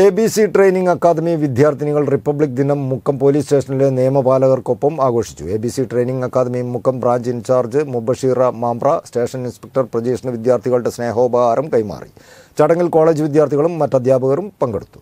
A B C training academy വിദ്യാർത്ഥിനികൾ republic ദിനം Mukkam police സ്റ്റേഷനിലെ നിയമപാലകർക്കൊപ്പം ആഘോഷിച്ചു. A B C training academy Mukkam branch incharge Mubashira Mambra station inspector പ്രജീഷിന് വിദ്യാർത്ഥികളുടെ സ്നേഹോപഹാരം കൈമാറി. ചടങ്ങിൽ കോളേജ് വിദ്യാർത്ഥികളും മറ്റ് അധ്യാപകരും പങ്കെടുത്തു.